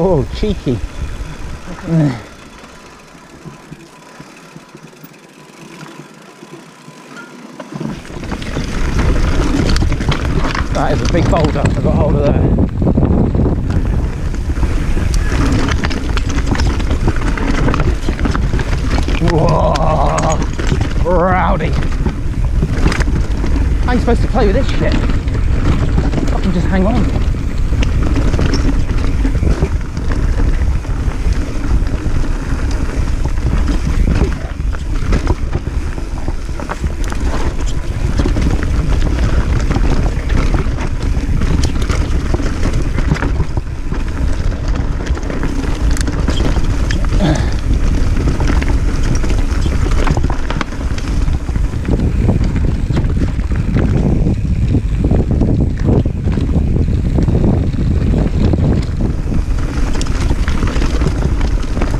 Oh, cheeky. That is a big boulder. I got hold of that. Whoa, rowdy. How you supposed to play with this shit? Fucking just hang on.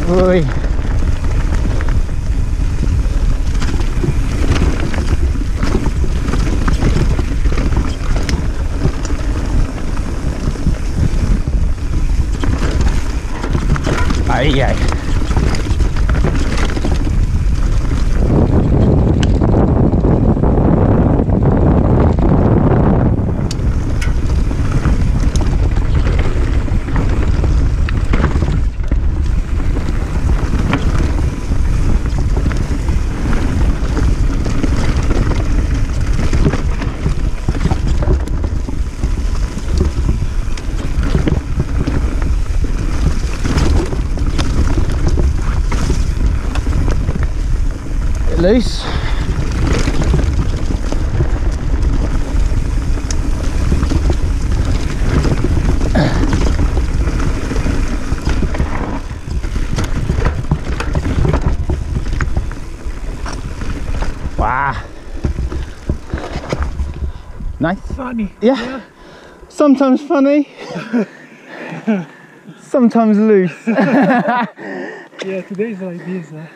vơi phải vậy Bit loose. Wow. Nice. Funny. Yeah. Sometimes funny. Sometimes loose. Yeah, today's like this. Huh?